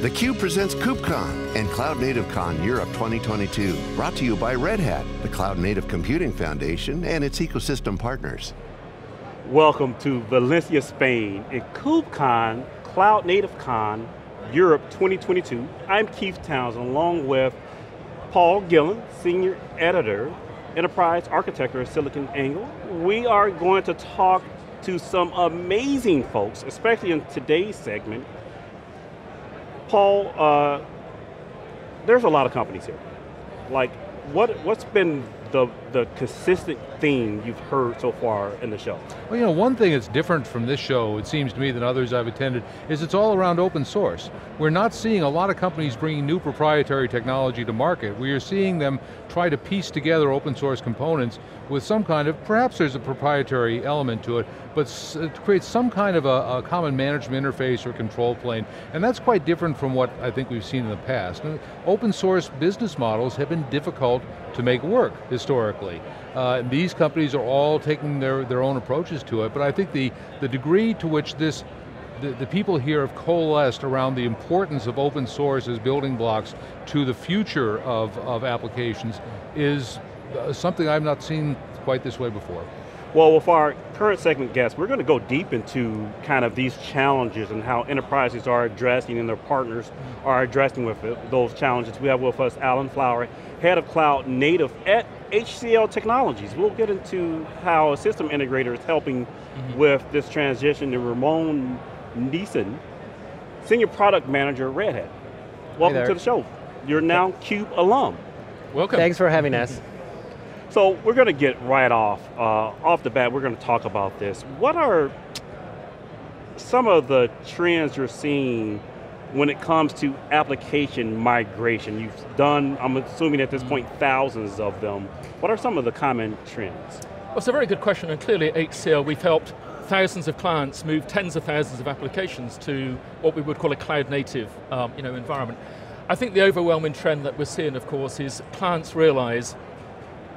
theCUBE presents KubeCon and Cloud Native Con Europe 2022. Brought to you by Red Hat, the Cloud Native Computing Foundation and its ecosystem partners. Welcome to Valencia, Spain at KubeCon, Cloud Native Con Europe 2022. I'm Keith Townsend along with Paul Gillin, Senior Editor, Enterprise Architecture at SiliconANGLE. We are going to talk to some amazing folks, especially in today's segment. Paul, uh, there's a lot of companies here. Like, what, what's been the, the consistent theme you've heard so far in the show? Well, you know, one thing that's different from this show, it seems to me, than others I've attended, is it's all around open source. We're not seeing a lot of companies bringing new proprietary technology to market. We are seeing them try to piece together open source components with some kind of, perhaps there's a proprietary element to it, but uh, to create some kind of a, a, common management interface or control plane, and that's quite different from what I think we've seen in the past. And open source business models have been difficult to make work historically. Uh, these companies are all taking their, their own approaches to it, but I think the, the degree to which this the, the, people here have coalesced around the importance of open source as building blocks to the future of, of applications is uh, something I've not seen quite this way before. Well, with our current segment guests, we're going to go deep into kind of these challenges and how enterprises are addressing and their partners are addressing with those challenges. We have with us Alan Flower, Head of Cloud Native at HCL Technologies. We'll get into how a system integrator is helping mm -hmm. with this transition to Ramon Nissen, Senior Product Manager at Red Hat. Welcome hey to the show. You're now CUBE alum. Welcome. Thanks for having us. So we're going to get right off, uh, off the bat, we're going to talk about this. What are some of the trends you're seeing when it comes to application migration? You've done, I'm assuming at this point, thousands of them. What are some of the common trends? Well, it's a very good question, and clearly at HCL we've helped thousands of clients move tens of thousands of applications to what we would call a cloud native um, you know, environment. I think the overwhelming trend that we're seeing, of course, is clients realize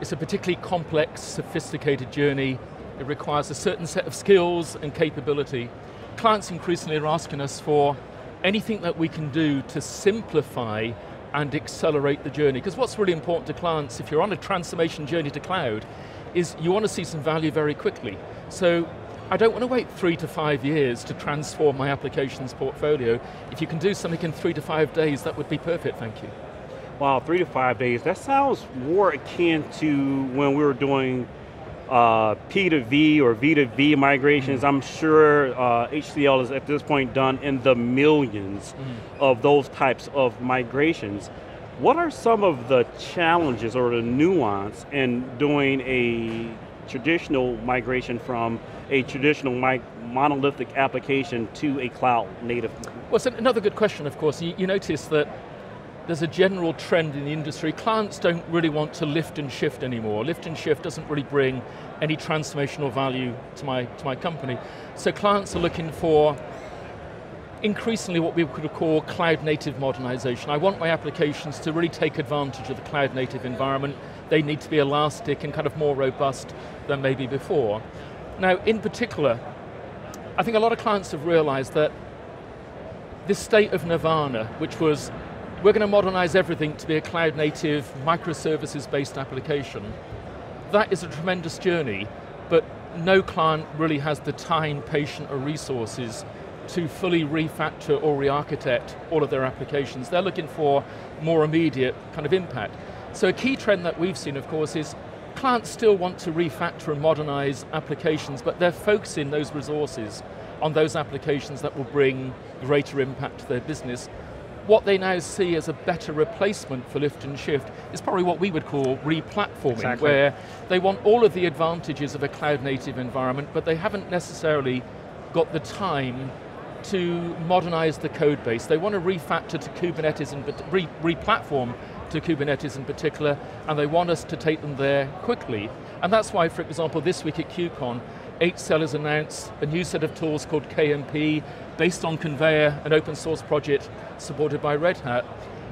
it's a particularly complex, sophisticated journey. It requires a certain set of skills and capability. Clients increasingly are asking us for anything that we can do to simplify and accelerate the journey. Because what's really important to clients, if you're on a transformation journey to cloud, is you want to see some value very quickly. So I don't want to wait three to five years to transform my applications portfolio. If you can do something in three to five days, that would be perfect, thank you. Wow, three to five days. That sounds more akin to when we were doing uh, P to V or V to V migrations. Mm. I'm sure uh, HCL is at this point done in the millions mm. of those types of migrations. What are some of the challenges or the nuance in doing a traditional migration from a traditional monolithic application to a cloud native? Well, it's another good question, of course. You, you notice that there's a general trend in the industry. Clients don't really want to lift and shift anymore. Lift and shift doesn't really bring any transformational value to my, to my company. So clients are looking for increasingly what we could call cloud native modernization. I want my applications to really take advantage of the cloud native environment. They need to be elastic and kind of more robust than maybe before. Now, in particular, I think a lot of clients have realized that this state of nirvana, which was we're going to modernize everything to be a cloud native, microservices based application, that is a tremendous journey, but no client really has the time, patience, or resources to fully refactor or re-architect all of their applications. They're looking for more immediate kind of impact. So a key trend that we've seen, of course, is clients still want to refactor and modernize applications, but they're focusing those resources on those applications that will bring greater impact to their business. What they now see as a better replacement for lift and shift is probably what we would call re-platforming, exactly. where they want all of the advantages of a cloud native environment, but they haven't necessarily got the time to modernize the code base. They want to refactor to Kubernetes and re-platform to Kubernetes in particular, and they want us to take them there quickly. And that's why, for example, this week at KubeCon, HCL has announced a new set of tools called KMP, based on Konveyor, an open source project supported by Red Hat.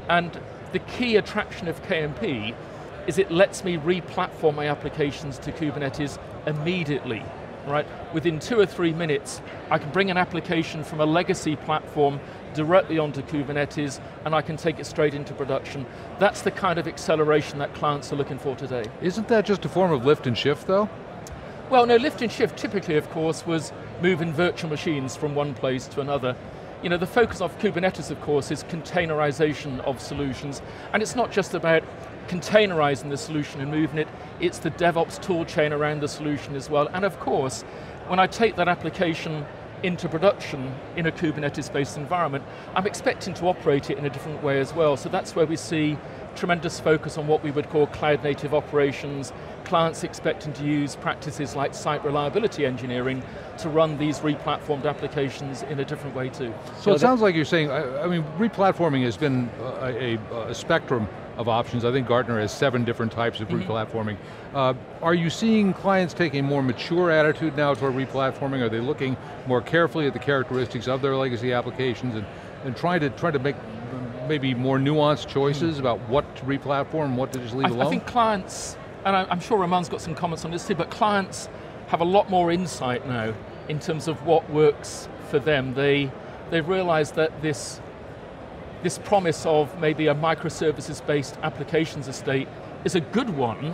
And the key attraction of KMP is it lets me re-platform my applications to Kubernetes immediately right? Within two or three minutes, I can bring an application from a legacy platform directly onto Kubernetes, and I can take it straight into production. That's the kind of acceleration that clients are looking for today. Isn't that just a form of lift and shift though? Well, no, lift and shift typically, of course, was moving virtual machines from one place to another. You know, the focus of Kubernetes, of course, is containerization of solutions, and it's not just about containerizing the solution and moving it, it's the DevOps tool chain around the solution as well. And of course, when I take that application into production in a Kubernetes-based environment, I'm expecting to operate it in a different way as well. So that's where we see tremendous focus on what we would call cloud native operations, clients expecting to use practices like site reliability engineering to run these replatformed applications in a different way too. So, so it sounds like you're saying, I, I mean, replatforming has been a, a, a spectrum of options. I think Gartner has seven different types of mm -hmm. replatforming. Uh, are you seeing clients take a more mature attitude now toward replatforming? Are they looking more carefully at the characteristics of their legacy applications and, and trying to try to make maybe more nuanced choices about what to replatform, what to just leave I, alone? I think clients, and I, I'm sure Ramon's got some comments on this too, but clients have a lot more insight now in terms of what works for them. They, they've realized that this this promise of maybe a microservices-based applications estate is a good one,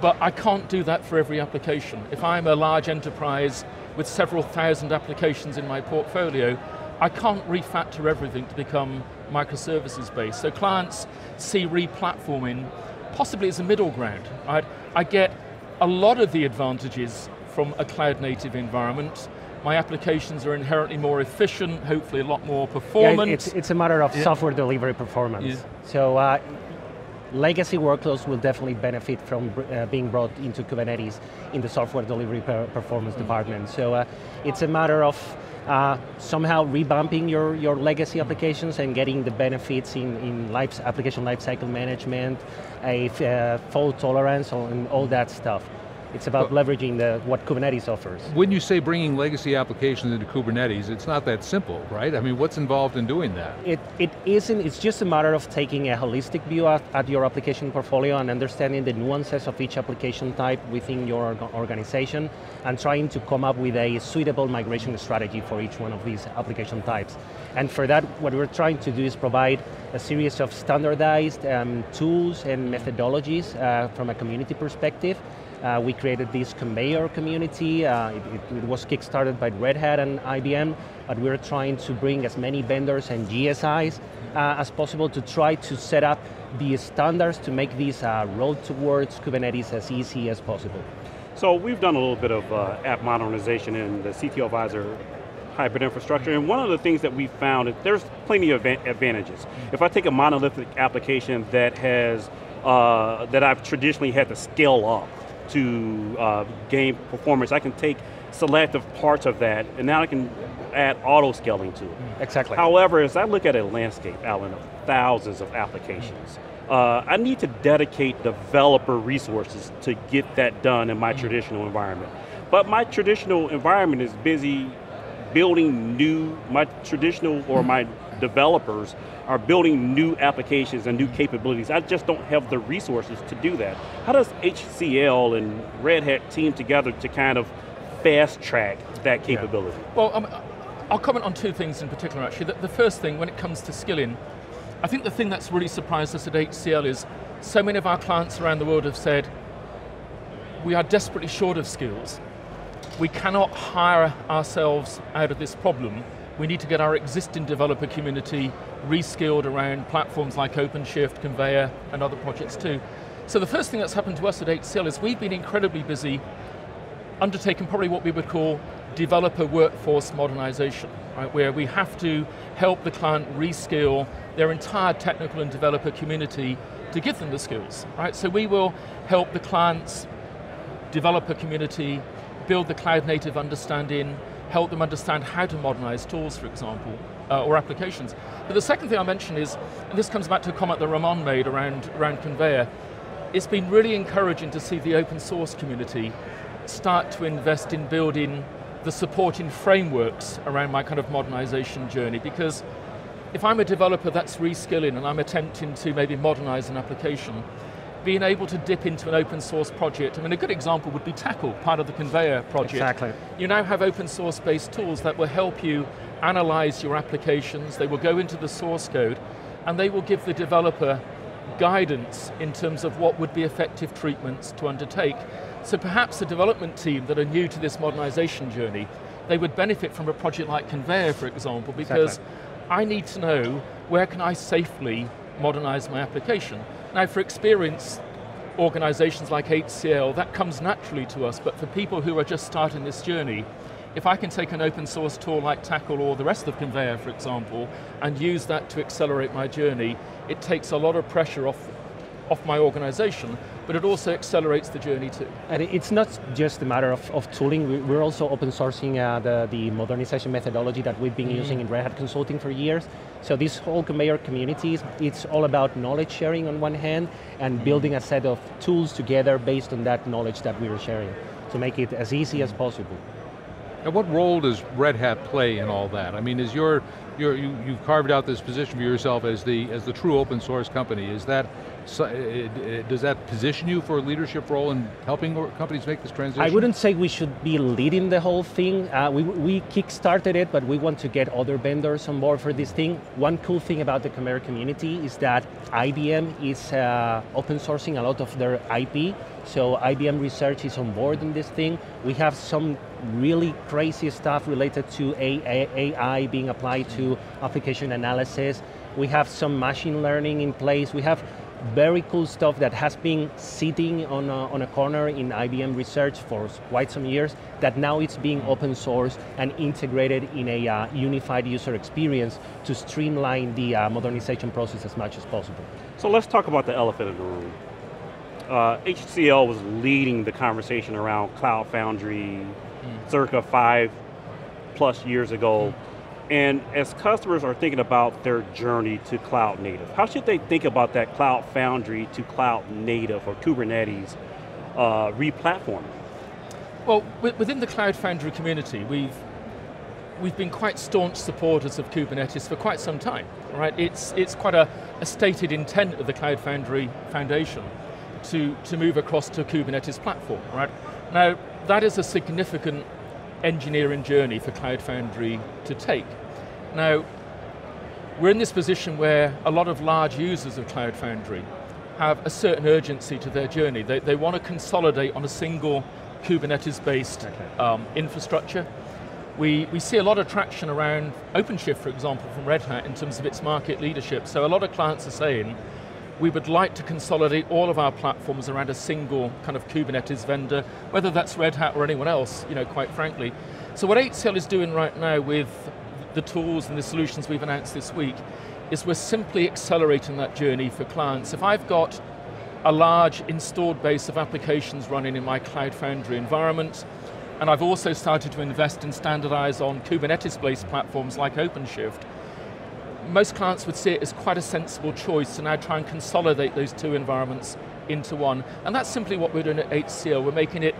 but I can't do that for every application. If I'm a large enterprise with several thousand applications in my portfolio, I can't refactor everything to become microservices based. So clients see replatforming possibly as a middle ground. Right? I get a lot of the advantages from a cloud native environment, my applications are inherently more efficient, hopefully a lot more performant. Yeah, it's, it's a matter of yeah. software delivery performance. Yeah. So uh, legacy workloads will definitely benefit from uh, being brought into Kubernetes in the software delivery per performance mm. department. So uh, it's a matter of uh, somehow revamping your, your legacy applications and getting the benefits in, in life, application lifecycle management, a uh, fault tolerance, and all that stuff. It's about but, leveraging the, what Kubernetes offers. When you say bringing legacy applications into Kubernetes, it's not that simple, right? I mean, what's involved in doing that? It, it isn't, it's just a matter of taking a holistic view at, at your application portfolio and understanding the nuances of each application type within your organization and trying to come up with a suitable migration strategy for each one of these application types. And for that, what we're trying to do is provide a series of standardized um, tools and methodologies uh, from a community perspective uh, we created this Konveyor community. Uh, it, it, it, was kickstarted by Red Hat and IBM, but we're trying to bring as many vendors and GSIs uh, as possible to try to set up the standards to make this uh, road towards Kubernetes as easy as possible. So we've done a little bit of uh, app modernization in the CTO Advisor hybrid infrastructure, and one of the things that we found is there's plenty of advantages. If I take a monolithic application that has, uh, that I've traditionally had to scale up, to uh, gain performance. I can take selective parts of that, and now I can add auto scaling to it. Exactly. However, as I look at a landscape, Alan, of thousands of applications, uh, I need to dedicate developer resources to get that done in my mm -hmm. traditional environment. But my traditional environment is busy building new, my traditional or my developers are building new applications and new capabilities. I just don't have the resources to do that. How does HCL and Red Hat team together to kind of fast track that capability? Yeah. Well, um, I'll comment on two things in particular actually. The, the first thing, when it comes to skilling, I think the thing that's really surprised us at HCL is so many of our clients around the world have said, we are desperately short of skills. We cannot hire ourselves out of this problem we need to get our existing developer community reskilled around platforms like OpenShift, Konveyor, and other projects too. So the first thing that's happened to us at HCL is we've been incredibly busy undertaking probably what we would call developer workforce modernization, right, where we have to help the client reskill their entire technical and developer community to give them the skills, right? So we will help the client's developer community build the cloud native understanding, help them understand how to modernize tools, for example, uh, or applications. But the second thing I mentioned is, and this comes back to a comment that Ramon made around, around Konveyor, it's been really encouraging to see the open source community start to invest in building the supporting frameworks around my kind of modernization journey because if I'm a developer that's reskilling and I'm attempting to maybe modernize an application, being able to dip into an open source project, I mean a good example would be Tackle, part of the Konveyor project. Exactly. You now have open source based tools that will help you analyze your applications, they will go into the source code, and they will give the developer guidance in terms of what would be effective treatments to undertake. So perhaps the development team that are new to this modernization journey, they would benefit from a project like Konveyor, for example, because exactly. I need to know where can I safely modernize my application. Now for experienced organizations like HCL, that comes naturally to us, but for people who are just starting this journey, if I can take an open source tool like Tackle or the rest of Konveyor, for example, and use that to accelerate my journey, it takes a lot of pressure off, off my organization, but it also accelerates the journey too. And it's not just a matter of, of tooling, we're also open sourcing uh, the, the modernization methodology that we've been mm using in Red Hat Consulting for years. So this whole Konveyor community, it's all about knowledge sharing on one hand, and mm building a set of tools together based on that knowledge that we are sharing, to make it as easy as possible. And what role does Red Hat play in all that? I mean, is your, your you, you've carved out this position for yourself as the as the true open source company. Is that uh, uh, does that position you for a leadership role in helping companies make this transition? I wouldn't say we should be leading the whole thing. Uh, we, we kick-started it, but we want to get other vendors on board for this thing. One cool thing about the Konveyor community is that IBM is uh, open sourcing a lot of their IP, so IBM Research is on board in this thing. We have some really crazy stuff related to AI being applied to application analysis. We have some machine learning in place. We have very cool stuff that has been sitting on a, on a corner in IBM research for quite some years that now it's being open sourced and integrated in a uh, unified user experience to streamline the uh, modernization process as much as possible. So let's talk about the elephant in the room. Uh, HCL was leading the conversation around Cloud Foundry mm. circa five plus years ago. Mm and as customers are thinking about their journey to cloud native, how should they think about that cloud foundry to cloud native or Kubernetes uh, replatforming? Well, within the Cloud Foundry community, we've we've been quite staunch supporters of Kubernetes for quite some time, right? It's, it's quite a, a, stated intent of the Cloud Foundry Foundation to, to move across to a Kubernetes platform, right? Now, that is a significant engineering journey for Cloud Foundry to take. Now, we're in this position where a lot of large users of Cloud Foundry have a certain urgency to their journey. They, they want to consolidate on a single Kubernetes-based okay. um, infrastructure. We, we see a lot of traction around OpenShift, for example, from Red Hat in terms of its market leadership. So a lot of clients are saying, we would like to consolidate all of our platforms around a single kind of Kubernetes vendor, whether that's Red Hat or anyone else, you know, quite frankly. So what HCL is doing right now with the tools and the solutions we've announced this week is we're simply accelerating that journey for clients. If I've got a large installed base of applications running in my Cloud Foundry environment, and I've also started to invest and standardize on Kubernetes-based platforms like OpenShift, most clients would see it as quite a sensible choice to now try and consolidate those two environments into one. And that's simply what we're doing at HCL. We're making it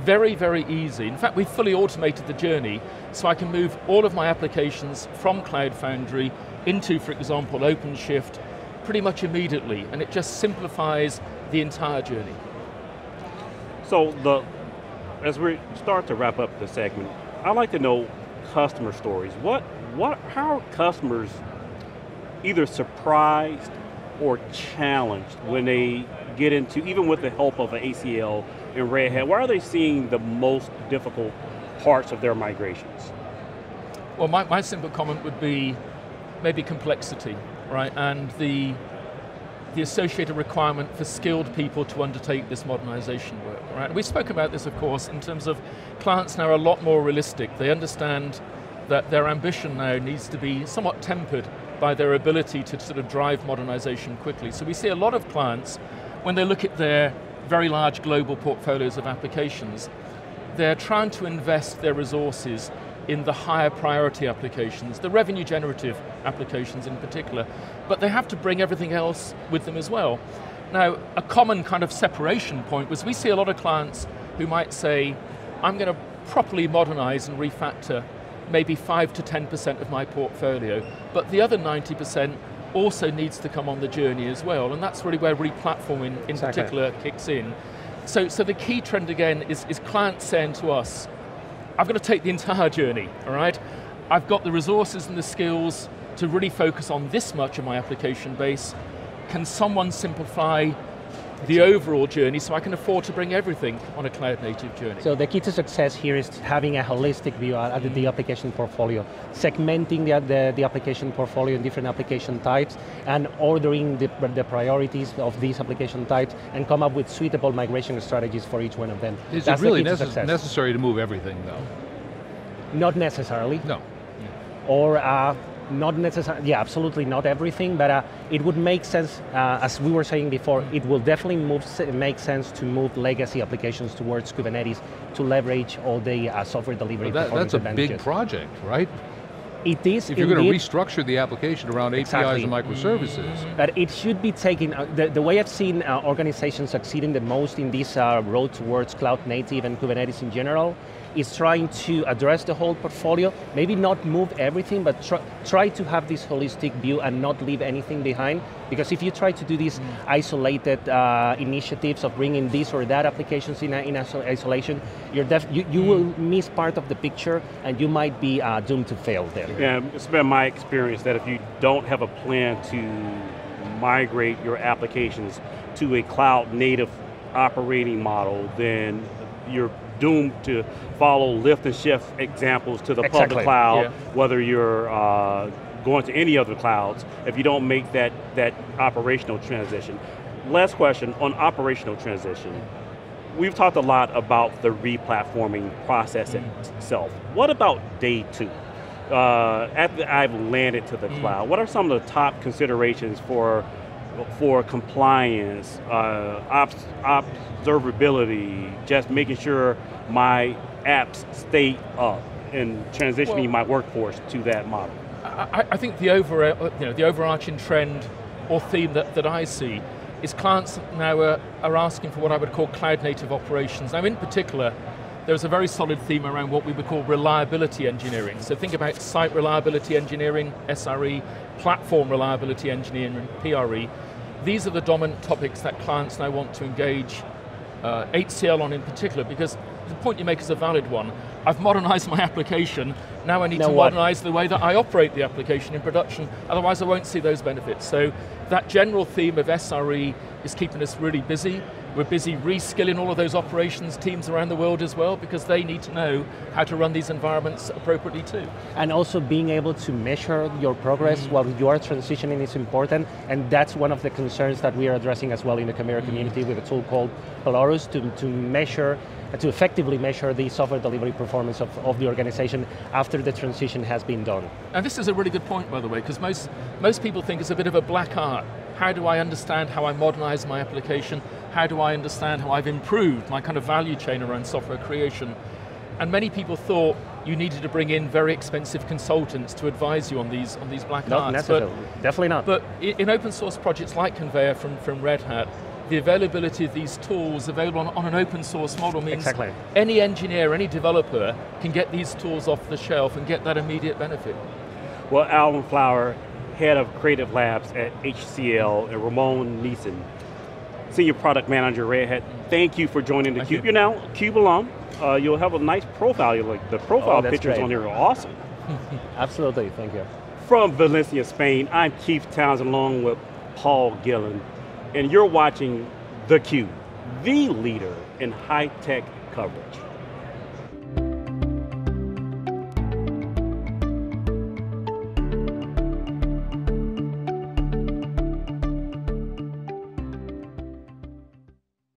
very, very easy. In fact, we've fully automated the journey so I can move all of my applications from Cloud Foundry into, for example, OpenShift pretty much immediately, and it just simplifies the entire journey. So the, as we start to wrap up the segment, I'd like to know customer stories. What, what, how are customers either surprised or challenged when they get into, even with the help of an HCL and Red Hat, where are they seeing the most difficult parts of their migrations? Well, my, my simple comment would be maybe complexity, right? And the, the associated requirement for skilled people to undertake this modernization work, right? We spoke about this, of course, in terms of clients now are a lot more realistic. They understand that their ambition now needs to be somewhat tempered by their ability to sort of drive modernization quickly. So we see a lot of clients, when they look at their very large global portfolios of applications, they're trying to invest their resources in the higher priority applications, the revenue generative applications in particular, but they have to bring everything else with them as well. Now, a common kind of separation point was we see a lot of clients who might say, I'm going to properly modernize and refactor maybe 5 to 10% of my portfolio, but the other 90% also needs to come on the journey as well, and that's really where replatforming in exactly. particular kicks in. So, so the key trend again is, is clients saying to us, I've got to take the entire journey, all right? I've got the resources and the skills to really focus on this much of my application base. Can someone simplify the overall journey so I can afford to bring everything on a cloud native journey. So the key to success here is having a holistic view at the, the application portfolio, segmenting the, the, the, application portfolio in different application types and ordering the, the priorities of these application types and come up with suitable migration strategies for each one of them. Is That's it really necessary to move everything though? Not necessarily. No. Or uh, not necessarily, yeah, absolutely not everything, but uh, it would make sense, uh, as we were saying before, it will definitely move, make sense to move legacy applications towards Kubernetes to leverage all the uh, software delivery well, that, That's a big project, right? It is If you're going to restructure the application around exactly. APIs and microservices. But it should be taken, uh, the, the, way I've seen uh, organizations succeeding the most in this uh, road towards cloud native and Kubernetes in general is trying to address the whole portfolio, maybe not move everything, but try, try to have this holistic view and not leave anything behind. Because if you try to do these mm. isolated uh, initiatives of bringing this or that applications in, in isolation, you're you, you mm. will miss part of the picture and you might be uh, doomed to fail there. Yeah, it's been my experience that if you don't have a plan to migrate your applications to a cloud native operating model, then you're doomed to follow lift and shift examples to the exactly. public cloud, yeah. whether you're uh, going to any other clouds, if you don't make that, that operational transition. Last question on operational transition. We've talked a lot about the replatforming process mm. itself. What about day two? Uh, after I've landed to the mm. cloud, what are some of the top considerations for for compliance, uh, observability, just making sure my apps stay up and transitioning well, my workforce to that model? I, I, think the, over, uh, you know, the overarching trend or theme that, that I see is clients now are, are asking for what I would call cloud native operations. Now in particular, there's a very solid theme around what we would call reliability engineering. So think about site reliability engineering, SRE, platform reliability engineering, PRE, these are the dominant topics that clients now want to engage uh, HCL on in particular because the point you make is a valid one. I've modernized my application, now I need now to what? modernize the way that I operate the application in production, otherwise I won't see those benefits. So that general theme of SRE is keeping us really busy. We're busy reskilling all of those operations teams around the world as well because they need to know how to run these environments appropriately too. And also being able to measure your progress mm. while you are transitioning is important and that's one of the concerns that we are addressing as well in the Chimera mm. community with a tool called Polaris to, to measure to effectively measure the software delivery performance of, of the organization after the transition has been done. And this is a really good point, by the way, because most, most people think it's a bit of a black art. How do I understand how I modernize my application? How do I understand how I've improved my kind of value chain around software creation? And many people thought you needed to bring in very expensive consultants to advise you on these on these black not arts. Necessarily. But, Definitely not. But in open source projects like Konveyor from, from Red Hat, the availability of these tools available on, on an open source model means exactly. any engineer, any developer can get these tools off the shelf and get that immediate benefit. Well, Alan Flower, head of creative labs at HCL, and Ramon Nissen, senior product manager Red Hat. Thank you for joining the Cube. You. are now Cube alum. Uh, you'll have a nice profile. You like the profile oh, pictures great. on here are awesome. Absolutely, thank you. From Valencia, Spain, I'm Keith Townsend along with Paul Gillin and you're watching theCUBE, the leader in high-tech coverage.